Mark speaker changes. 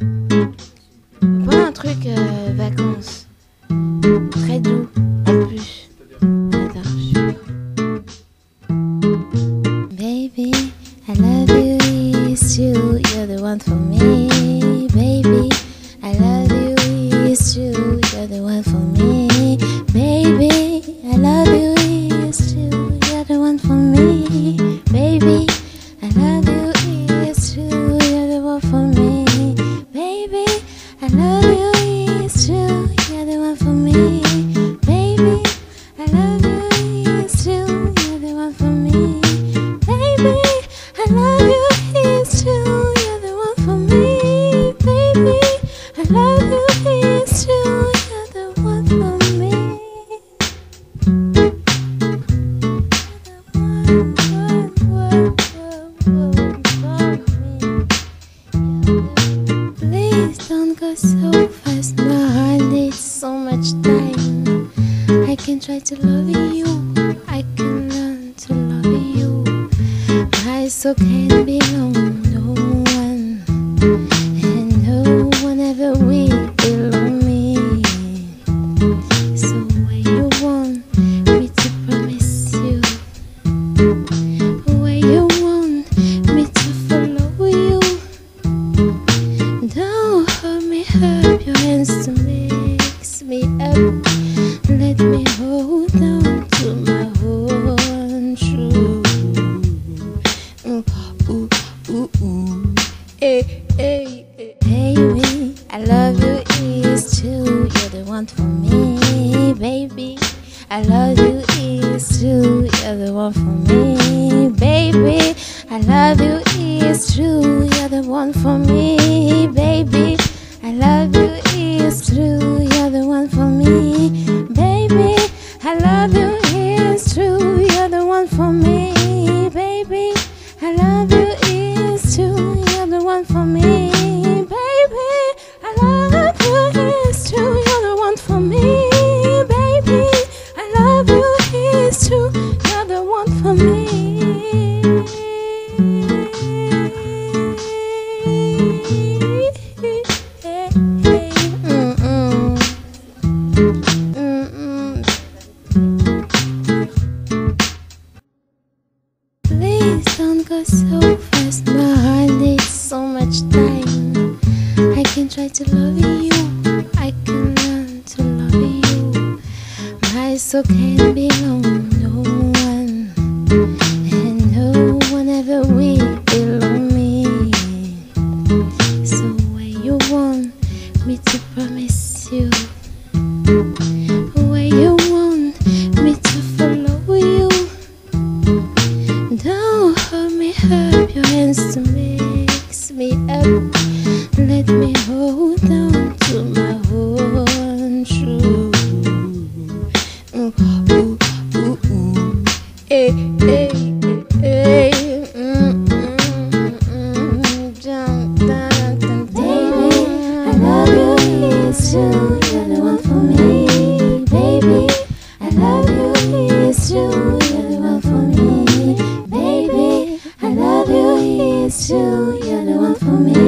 Speaker 1: Pas un truc euh, vacances. Très doux, I love you, you're the one for me. Please don't go so fast. My heart needs so much time. I can try to love you. I can learn to love you. My soul can belong no One for me, baby. I love you, it's true. You're the one for me, baby. I love you, it's true. You're the one for me, baby. I love you, it's true. You're the one for me, go so fast. My heart needs so much time. I can try to love you. I can learn to love you. My soul can be no Thank you. for me.